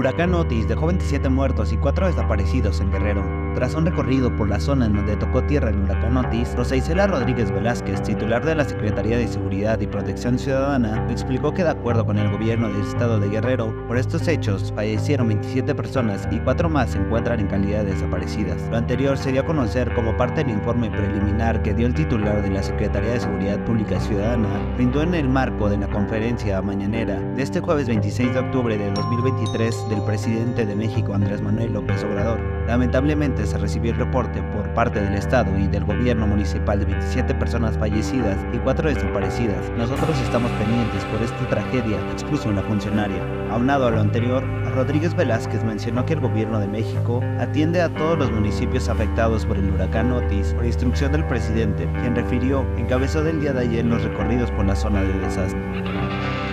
Huracán Otis dejó 27 muertos y 4 desaparecidos en Guerrero. Tras un recorrido por la zona en donde tocó tierra el huracán Otis, Rosa Isela Rodríguez Velázquez, titular de la Secretaría de Seguridad y Protección Ciudadana, explicó que de acuerdo con el gobierno del estado de Guerrero, por estos hechos fallecieron 27 personas y 4 más se encuentran en calidad de desaparecidas. Lo anterior se dio a conocer como parte del informe preliminar que dio el titular de la Secretaría de Seguridad Pública Ciudadana, brindó en el marco de la conferencia mañanera de este jueves 26 de octubre de 2023 del presidente de México Andrés Manuel López Obrador. Lamentablemente se recibió el reporte por parte del Estado y del gobierno municipal de 27 personas fallecidas y 4 desaparecidas. Nosotros estamos pendientes por esta tragedia, expuso la funcionaria. Aunado a lo anterior, Rodríguez Velázquez mencionó que el gobierno de México atiende a todos los municipios afectados por el huracán Otis por instrucción del presidente, quien refirió encabezó del día de ayer los recorridos por la zona de desastre.